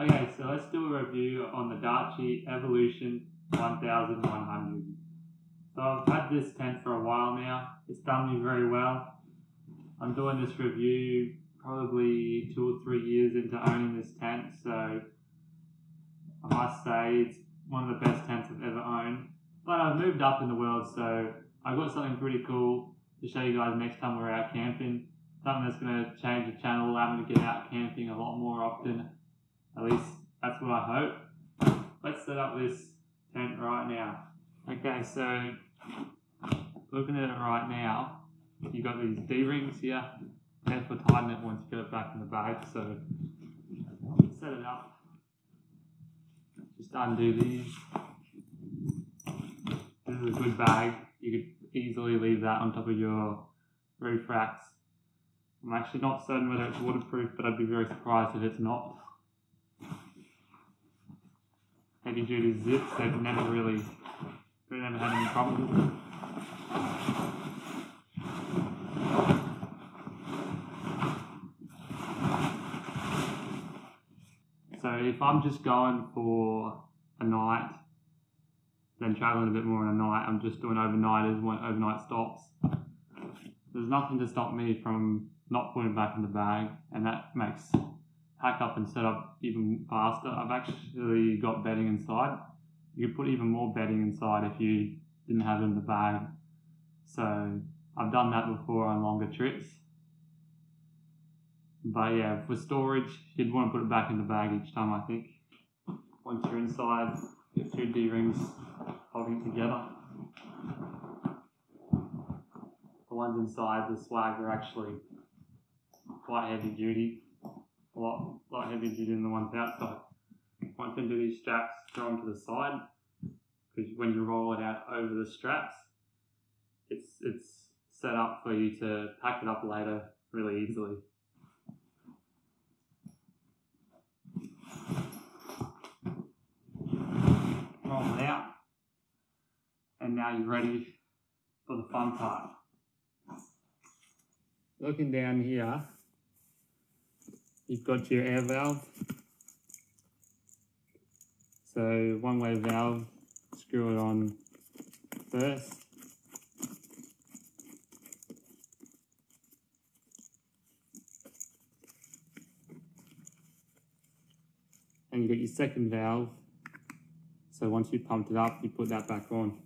Okay, so let's do a review on the Darche Airvolution 1100. So I've had this tent for a while now. It's done me very well. I'm doing this review probably two or three years into owning this tent, so I must say it's one of the best tents I've ever owned. But I've moved up in the world, so I've got something pretty cool to show you guys next time we're out camping. Something that's going to change the channel, allow me to get out camping a lot more often. At least that's what I hope. Let's set up this tent right now. Okay, so looking at it right now, you've got these D-rings here. They're for tighten it once you get it back in the bag. So set it up. Just undo these. This is a good bag. You could easily leave that on top of your roof racks. I'm actually not certain whether it's waterproof, but I'd be very surprised if it's not. Heavy duty zips, they've never really, they've never had any problems. So if I'm just going for a night, then traveling a bit more in a night, I'm just doing overnighters, overnight stops. There's nothing to stop me from not putting it back in the bag, and that makes pack up and set up even faster. I've actually got bedding inside. You could put even more bedding inside if you didn't have it in the bag. So I've done that before on longer trips. But yeah, for storage, you'd want to put it back in the bag each time, I think. Once you're inside, your two D rings holding together. The ones inside the swag are actually quite heavy duty, a lot, lot heavier than the ones outside. Once you do these straps, throw them to the side, because when you roll it out over the straps, it's it's set up for you to pack it up later really easily. roll it out, and now you're ready for the fun part. Looking down here, you've got your air valve. So one way valve, screw it on first. And you've got your second valve so once you've pumped it up, you put that back on.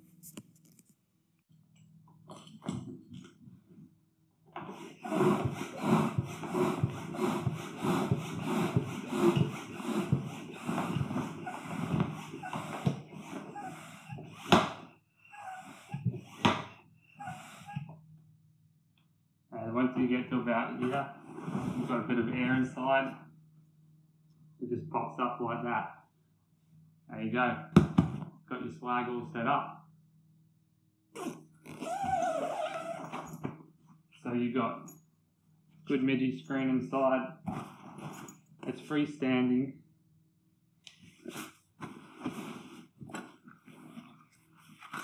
And once you get to about here, you've got a bit of air inside. It just pops up like that. There you go. Got your swag all set up. So you've got good midgie screen inside. It's freestanding.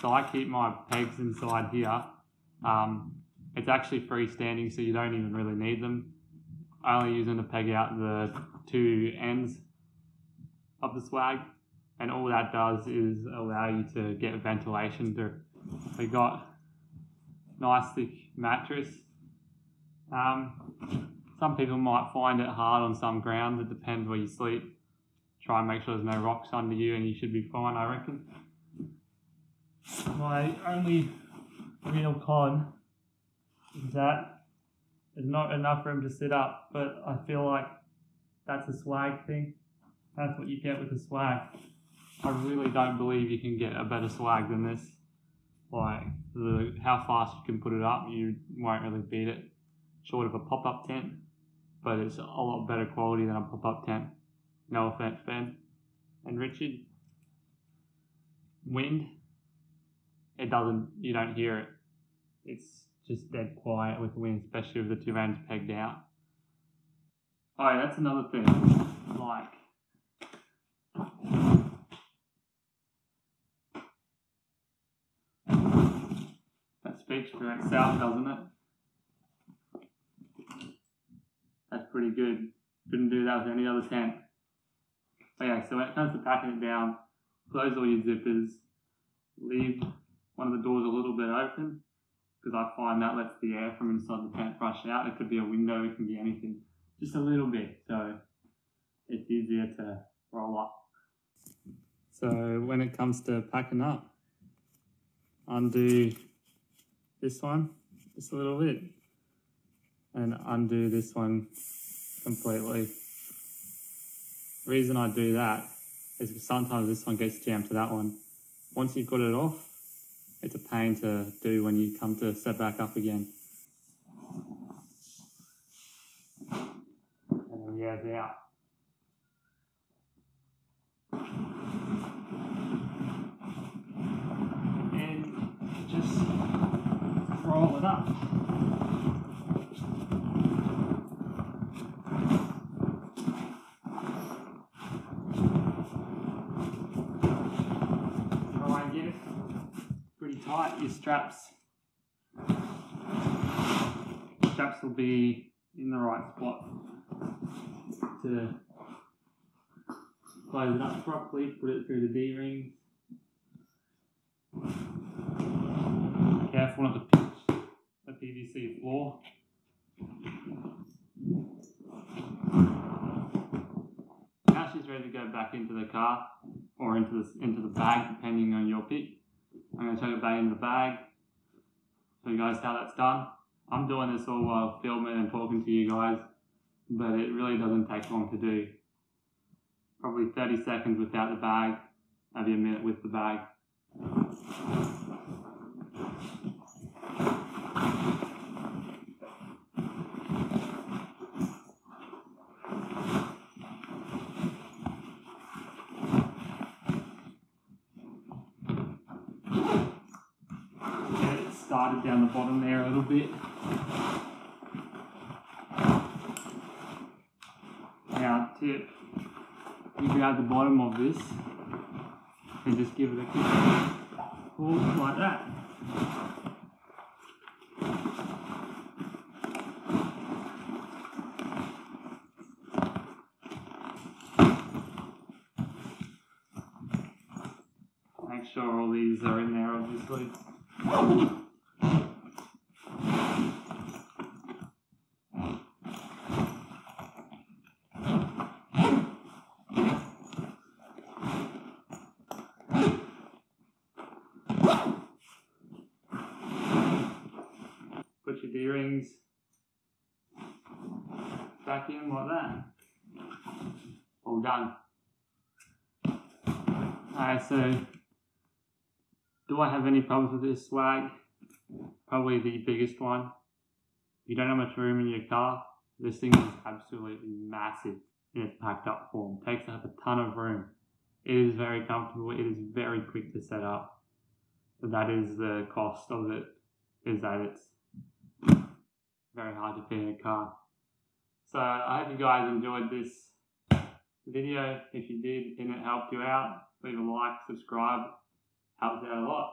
So I keep my pegs inside here. Um, it's actually freestanding, so you don't even really need them. I only use them to peg out the two ends of the swag and all that does is allow you to get ventilation through. We got nice thick mattress. Um, some people might find it hard on some grounds. It depends where you sleep. Try and make sure there's no rocks under you, and you should be fine. I reckon. My only real con is that there's not enough room to sit up, but I feel like that's a swag thing. That's what you get with a swag. I really don't believe you can get a better swag than this. Like the how fast you can put it up, you won't really beat it. Short of a pop-up tent, but it's a lot better quality than a pop-up tent. No offense, Ben and Richard. Wind, it doesn't. You don't hear it. It's just dead quiet with the wind, especially with the two ends pegged out. Oh, yeah, that's another thing. Like That speaks for itself, doesn't it? That's pretty good. Couldn't do that with any other tent. Okay, so when it comes to packing it down, close all your zippers, leave one of the doors a little bit open because I find that lets the air from inside the tent rush out. It could be a window, it can be anything, just a little bit. So it's easier to roll up. So when it comes to packing up, undo this one just a little bit and undo this one completely. The reason I do that is sometimes this one gets jammed to that one. Once you've got it off, it's a pain to do when you come to set back up again. And then yeah. And just roll it up. Try and get it pretty tight, your straps. Straps will be in the right spot to close it up properly, put it through the D-rings. Careful not to pinch the PVC floor. Now she's ready to go back into the car or into the, into the bag, depending on your pick. I'm going to chuck it back in the bag. Show you guys how that's done. I'm doing this all while filming and talking to you guys, but it really doesn't take long to do. Probably 30 seconds without the bag, maybe a minute with the bag. Get it started down the bottom there a little bit. Now, tip, grab the bottom of this and just give it a quick pull like that. Make sure all these are in there, obviously. Put your D-rings back in like that. All done. Alright, so do I have any problems with this swag? Probably the biggest one. You don't have much room in your car. This thing is absolutely massive in its packed up form. Takes up a ton of room. It is very comfortable. It is very quick to set up. That is the cost of it. Is that it's very hard to fit in a car. So I hope you guys enjoyed this video. If you did and it helped you out, leave a like, subscribe, helps out a lot.